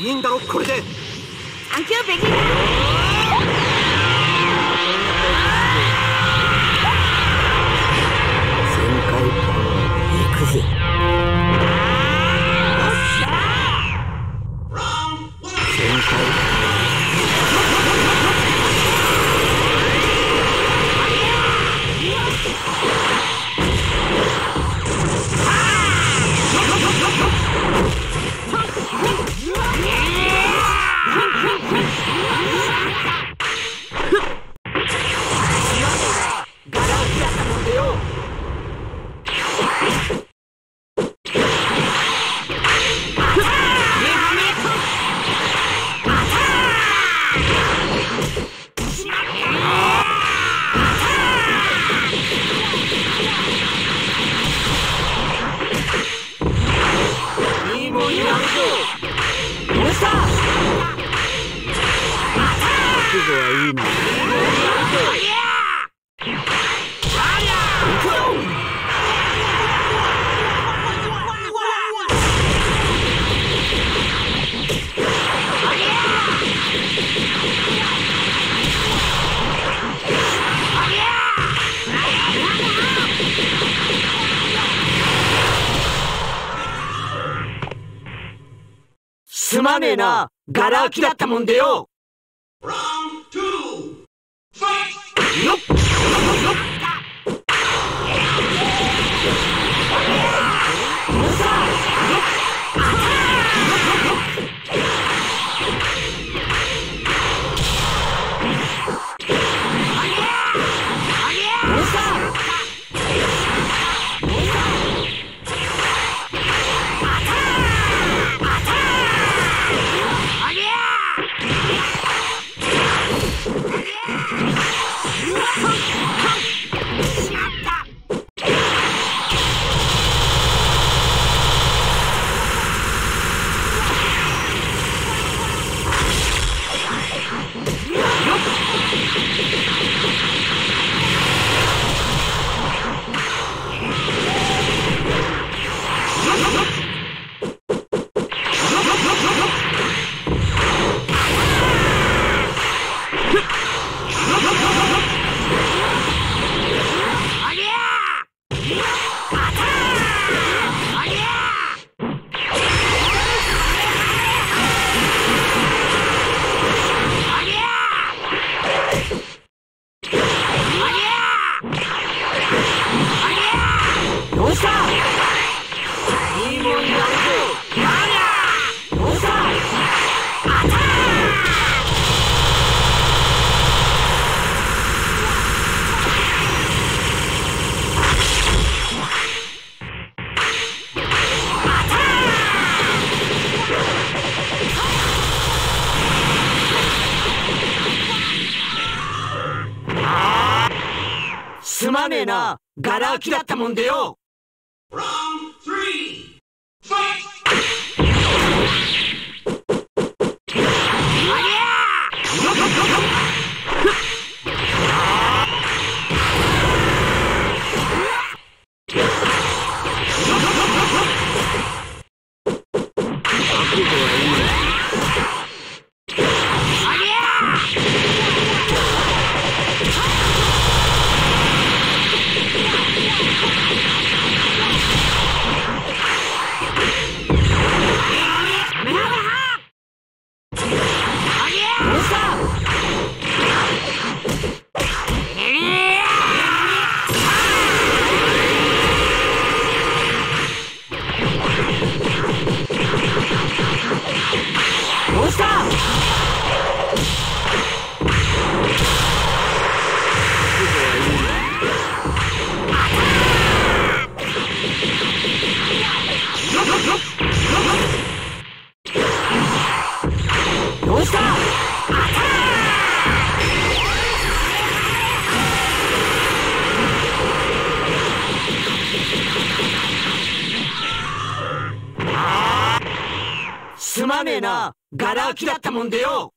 いいんだろこれで。いなすまねえな。ガラ空きだったもんでよ。よっうわっすまねえな。ガラ空きだったもんでよ。すまねえな。ガラ空きだったもんでよ。